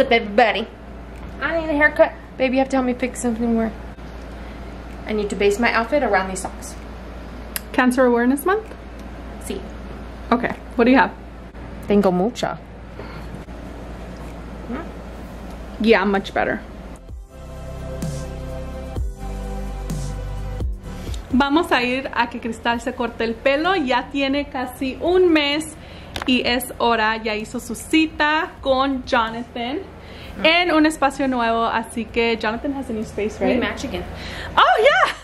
Up, everybody? I need a haircut. Baby, you have to help me pick something where I need to base my outfit around these socks. Cancer Awareness Month? See. Okay, what do you have? Tengo mucha. Yeah, much better. Vamos a ir a que Cristal se corte el pelo. Ya tiene casi un mes y es hora. Ya hizo su cita con Jonathan en un espacio nuevo. Así que Jonathan has a new space, right? We match again. Oh, yeah!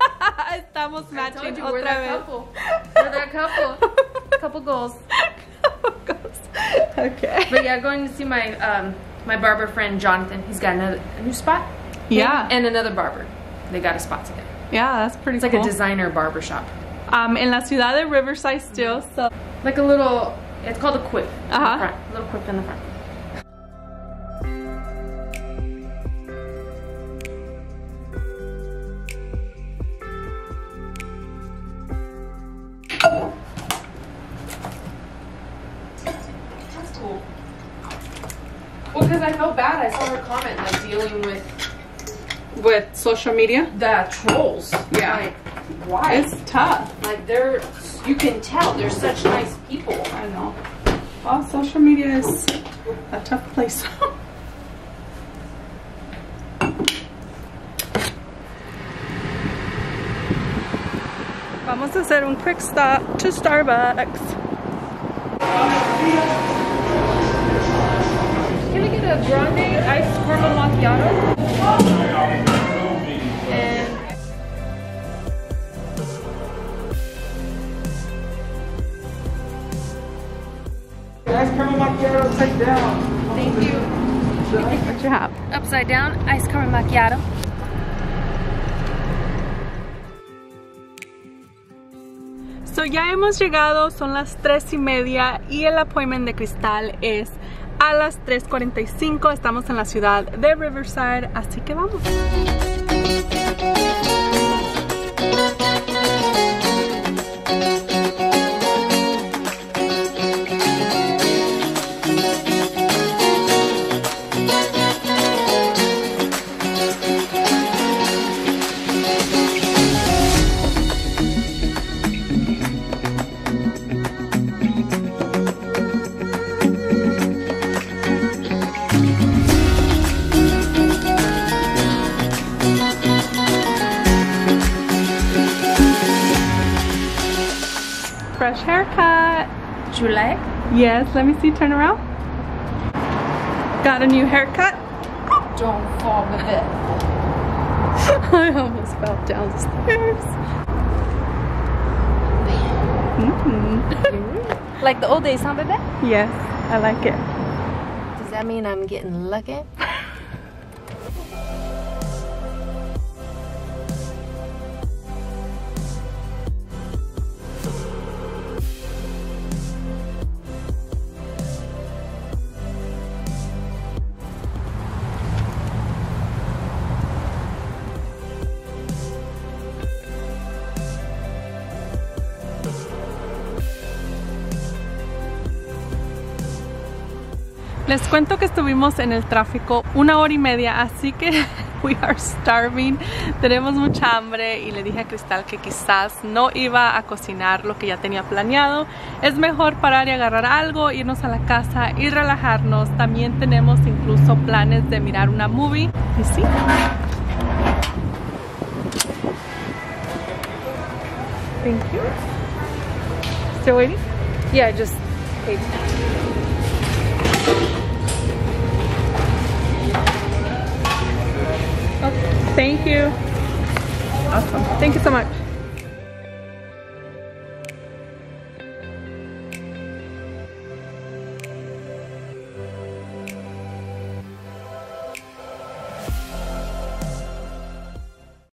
Estamos matching you, otra vez. couple. We're that couple. couple goals. okay. But yeah, going to see my um, my barber friend Jonathan. He's got another a new spot. Yeah. And another barber. They got a spot together. Yeah, that's pretty It's like a designer barber shop. um, en la ciudad de Riverside still, so Like a little, it's called a quip. Uh-huh. front. A little quip in the front. That's cool. Well, because I felt bad. I saw her comment like dealing with with social media, the trolls. Yeah. Like, why? it's tough. like they're, you can tell they're such nice people. I know. Well, social media is a tough place. Vamos a hacer un quick stop to Starbucks. A grande iced caramel macchiato? Ice caramel macchiato, take down. thank you. What you have? Upside down iced caramel macchiato. So ya hemos llegado, son las 3 y media y el appointment de Cristal es a las 3.45. Estamos en la ciudad de Riverside, así que vamos. Fresh haircut. Do you like? Yes, let me see, turn around. Got a new haircut. Don't fall with it. I almost fell down the stairs. Like the old days, huh, baby? yes, I like it. Does that mean I'm getting lucky? Les cuento que estuvimos en el tráfico una hora y media, así que we are starving. Tenemos mucha hambre y le dije a Cristal que quizás no iba a cocinar lo que ya tenía planeado. Es mejor parar y agarrar algo, irnos a la casa y relajarnos. También tenemos incluso planes de mirar una movie. Y sí. Thank you. Still waiting? Yeah, just Oh, thank you. Awesome. Thank you so much.